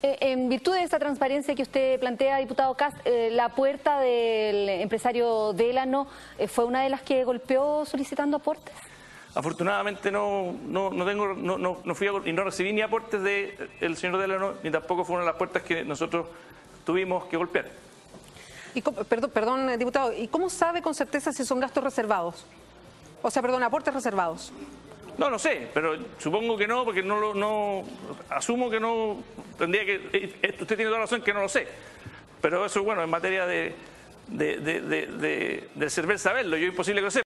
Eh, En virtud de esta transparencia que usted plantea, diputado Cast, eh, la puerta del empresario Delano eh, fue una de las que golpeó solicitando aportes. Afortunadamente no, no, no tengo, no, no, no fui a- y no recibí ni aportes del señor Delano, ni tampoco fue una de las puertas que nosotros tuvimos que golpear. Y cómo- perdón, perdón, diputado, ¿y cómo sabe con certeza si son gastos reservados? O sea, perdón, aportes reservados. No, no sé, pero supongo que no, porque no lo, no, asumo que no, tendría que, eh, eh, usted tiene toda la razón que no lo sé, pero eso, bueno, en materia de, de, de, de, de- saberlo, yo imposible que lo sepa.